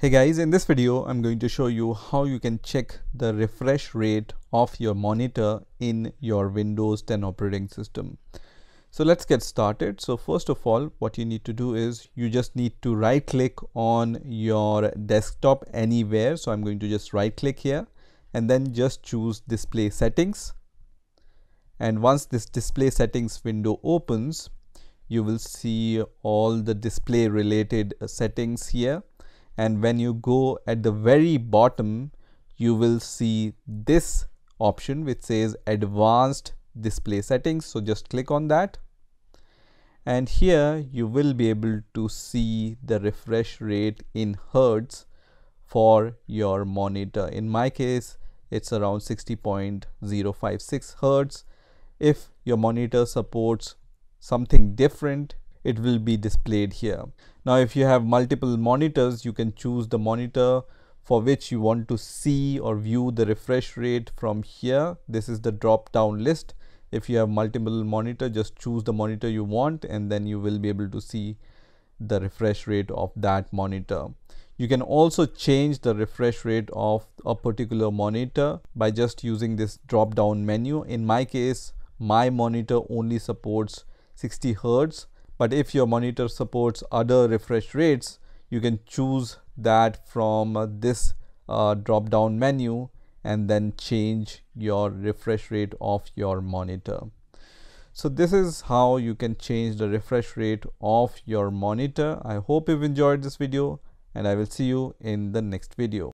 Hey guys, in this video, I'm going to show you how you can check the refresh rate of your monitor in your Windows 10 operating system. So let's get started. So first of all, what you need to do is you just need to right click on your desktop anywhere. So I'm going to just right click here and then just choose display settings. And once this display settings window opens, you will see all the display related settings here and when you go at the very bottom you will see this option which says advanced display settings. So just click on that. And here you will be able to see the refresh rate in hertz for your monitor. In my case it's around 60.056 hertz. If your monitor supports something different it will be displayed here. Now if you have multiple monitors you can choose the monitor for which you want to see or view the refresh rate from here. This is the drop down list. If you have multiple monitor just choose the monitor you want and then you will be able to see the refresh rate of that monitor. You can also change the refresh rate of a particular monitor by just using this drop down menu. In my case my monitor only supports 60 hertz but if your monitor supports other refresh rates you can choose that from uh, this uh, drop down menu and then change your refresh rate of your monitor. So this is how you can change the refresh rate of your monitor. I hope you've enjoyed this video and I will see you in the next video.